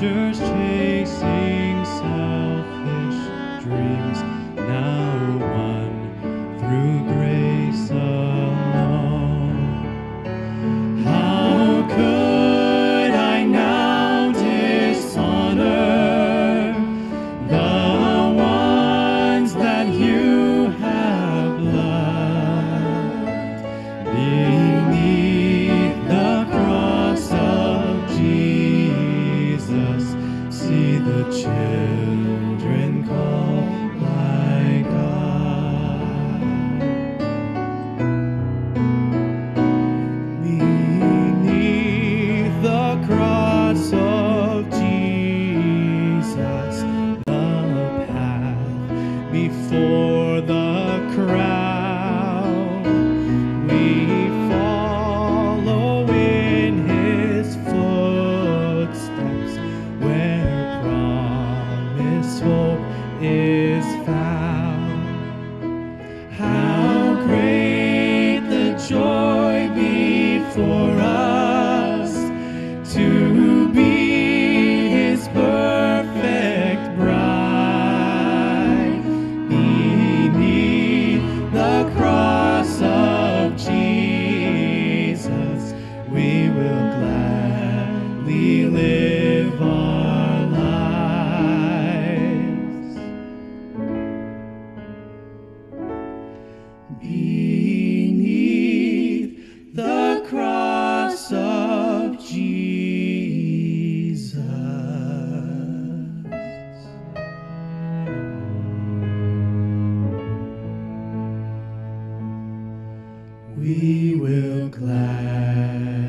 pleasures chasing selfish dreams. Now won through grace alone. How could i now dishonor the ones that you have loved? Before Amém.